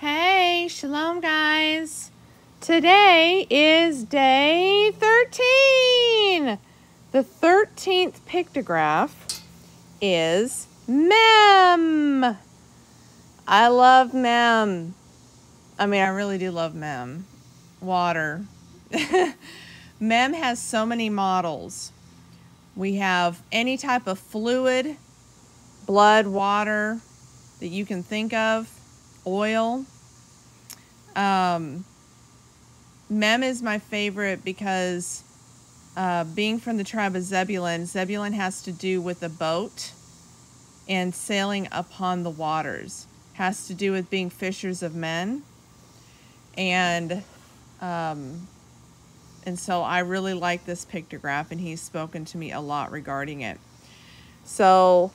Hey, shalom, guys. Today is day 13. The 13th pictograph is Mem. I love Mem. I mean, I really do love Mem. Water. Mem has so many models. We have any type of fluid, blood, water that you can think of, oil. Um, Mem is my favorite because uh, being from the tribe of Zebulun, Zebulun has to do with a boat and sailing upon the waters. Has to do with being fishers of men. And um, and so I really like this pictograph and he's spoken to me a lot regarding it. So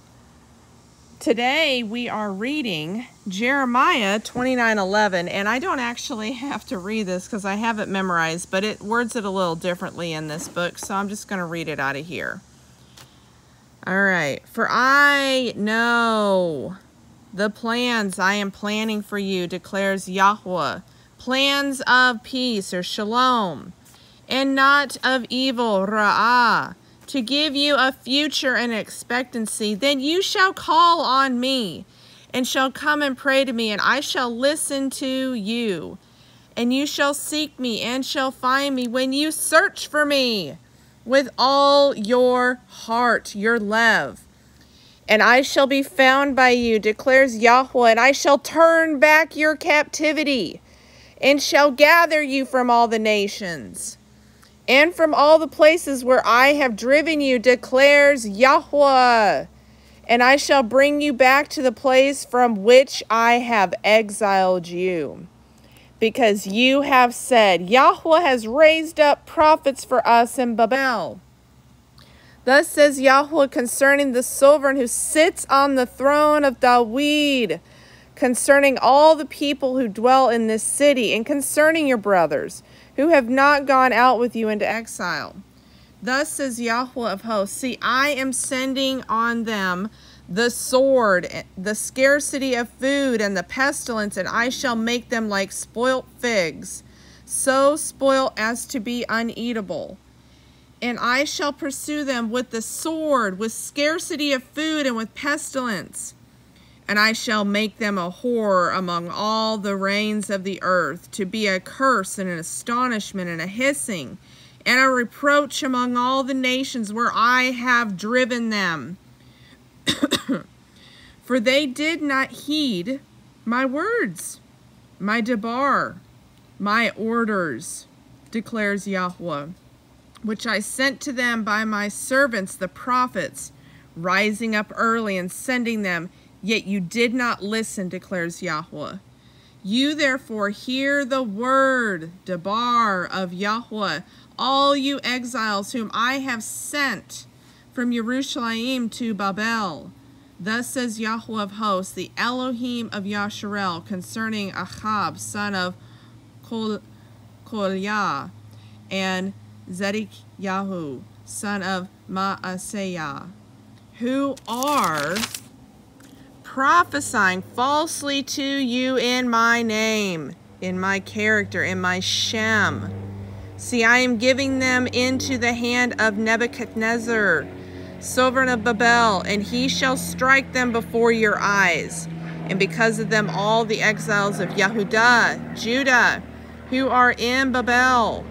today we are reading Jeremiah 29:11 and I don't actually have to read this cuz I have it memorized, but it words it a little differently in this book, so I'm just going to read it out of here. All right. For I know the plans I am planning for you, declares Yahweh. Plans of peace or shalom, and not of evil, ra'ah, to give you a future and expectancy. Then you shall call on me, and shall come and pray to me, and I shall listen to you. And you shall seek me, and shall find me when you search for me with all your heart, your love. And I shall be found by you, declares Yahweh, and I shall turn back your captivity, and shall gather you from all the nations, and from all the places where I have driven you, declares Yahweh. And I shall bring you back to the place from which I have exiled you because you have said, Yahweh has raised up prophets for us in Babel. Thus says Yahweh concerning the sovereign who sits on the throne of Dawid, concerning all the people who dwell in this city, and concerning your brothers who have not gone out with you into exile. Thus says Yahweh of hosts, See, I am sending on them the sword, the scarcity of food, and the pestilence, and I shall make them like spoilt figs, so spoilt as to be uneatable. And I shall pursue them with the sword, with scarcity of food, and with pestilence. And I shall make them a horror among all the reigns of the earth, to be a curse and an astonishment and a hissing, and a reproach among all the nations where I have driven them. For they did not heed my words, my debar, my orders, declares Yahweh, which I sent to them by my servants the prophets, rising up early and sending them, yet you did not listen, declares Yahweh. You therefore hear the word, debar, of Yahweh, all you exiles whom I have sent from Jerusalem to Babel. Thus says Yahweh of hosts, the Elohim of Yasharel, concerning Achab, son of Kol Kolyah, and Zedekiah, son of Maaseiah, who are prophesying falsely to you in my name, in my character, in my Shem. See, I am giving them into the hand of Nebuchadnezzar, sovereign of Babel, and he shall strike them before your eyes. And because of them all the exiles of Yehudah, Judah, who are in Babel,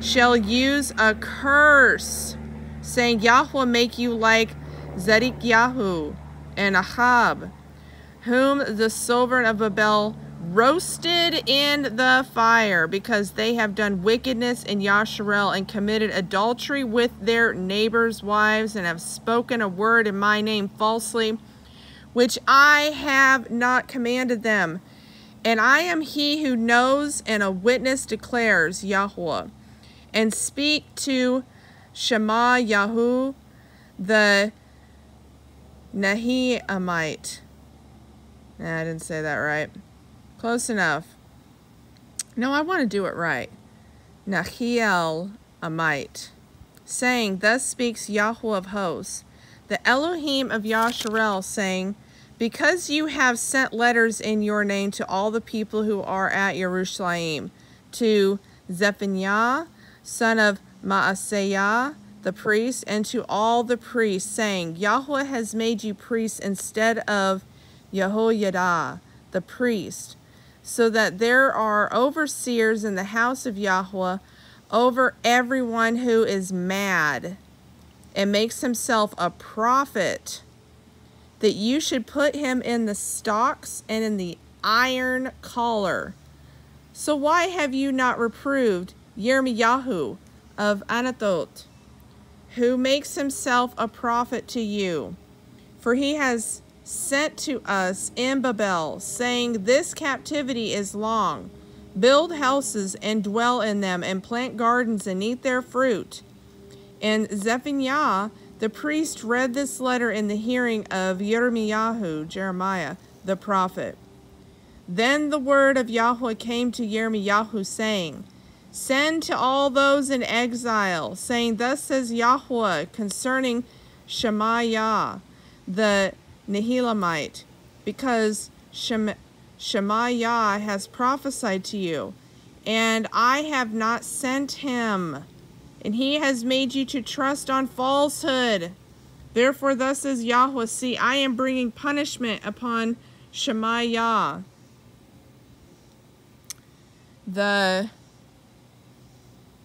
shall use a curse, saying, Yahweh make you like Zedekiah and Ahab, whom the sovereign of Babel roasted in the fire because they have done wickedness in Yasharel and committed adultery with their neighbors' wives and have spoken a word in my name falsely, which I have not commanded them. And I am he who knows and a witness declares Yahweh. And speak to Shema Yahu, the Nahiamite. Nah, I didn't say that right. Close enough. No, I want to do it right. Nachiel Amite, saying, Thus speaks Yahweh of hosts, the Elohim of Yasharel, saying, because you have sent letters in your name to all the people who are at Jerusalem, to Zephaniah, son of Maaseiah, the priest, and to all the priests, saying, Yahweh has made you priests instead of Jehoiada, the priest, so that there are overseers in the house of Yahweh over everyone who is mad and makes himself a prophet that you should put him in the stocks and in the iron collar. So why have you not reproved Yirmiyahu of Anathoth, who makes himself a prophet to you? For he has sent to us in Babel, saying, This captivity is long. Build houses and dwell in them, and plant gardens and eat their fruit. And Zephaniah the priest read this letter in the hearing of Yirmiyahu, Jeremiah, the prophet. Then the word of Yahweh came to Yirmiyahu, saying, Send to all those in exile, saying, Thus says Yahweh concerning Shemaiah, the Nehelamite, because Shem Shemaiah has prophesied to you, and I have not sent him and he has made you to trust on falsehood. Therefore, thus says Yahweh, see, I am bringing punishment upon Shemaiah, the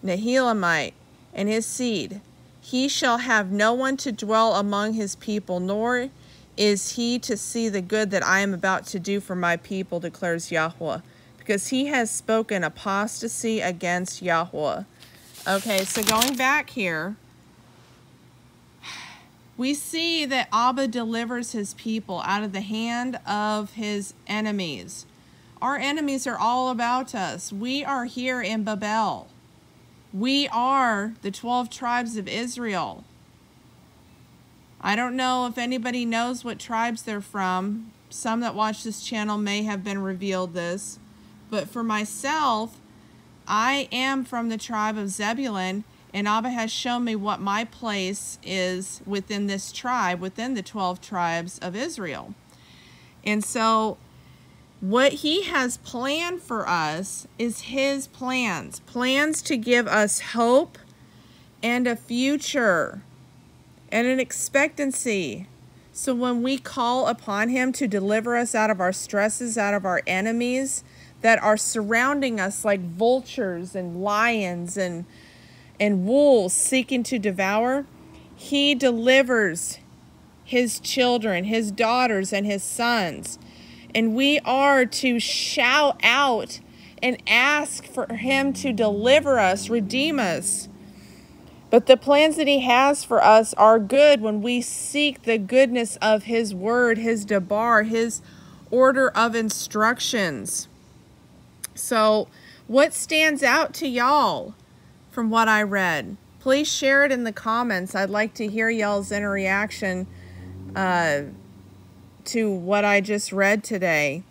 Nehelamite, and his seed. He shall have no one to dwell among his people, nor is he to see the good that I am about to do for my people, declares Yahweh, because he has spoken apostasy against Yahweh. Okay, so going back here, we see that Abba delivers his people out of the hand of his enemies. Our enemies are all about us. We are here in Babel. We are the 12 tribes of Israel. I don't know if anybody knows what tribes they're from. Some that watch this channel may have been revealed this. But for myself, I am from the tribe of Zebulun, and Abba has shown me what my place is within this tribe, within the 12 tribes of Israel. And so, what he has planned for us is his plans plans to give us hope and a future and an expectancy. So, when we call upon him to deliver us out of our stresses, out of our enemies, that are surrounding us like vultures and lions and and wolves seeking to devour, he delivers his children, his daughters and his sons. And we are to shout out and ask for him to deliver us, redeem us. But the plans that he has for us are good when we seek the goodness of his word, his debar, his order of instructions. So, what stands out to y'all from what I read? Please share it in the comments. I'd like to hear y'all's interaction uh, to what I just read today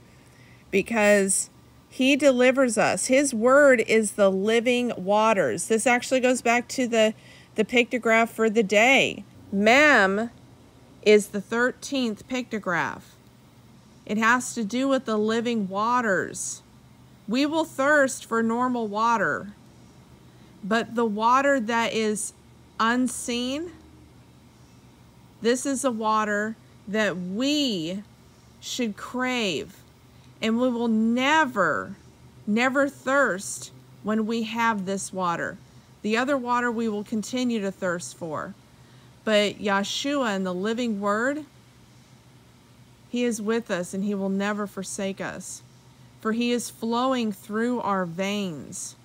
because he delivers us. His word is the living waters. This actually goes back to the, the pictograph for the day. Mem is the 13th pictograph. It has to do with the living waters. We will thirst for normal water, but the water that is unseen, this is a water that we should crave. And we will never, never thirst when we have this water. The other water we will continue to thirst for. But Yeshua and the living word, he is with us and he will never forsake us for he is flowing through our veins.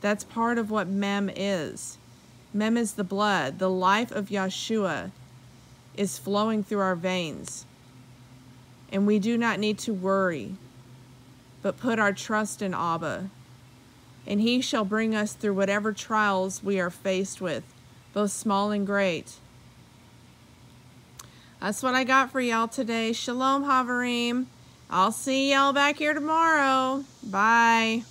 That's part of what Mem is. Mem is the blood. The life of Yeshua is flowing through our veins. And we do not need to worry, but put our trust in Abba. And he shall bring us through whatever trials we are faced with, both small and great. That's what I got for y'all today. Shalom, Havarim. I'll see y'all back here tomorrow. Bye.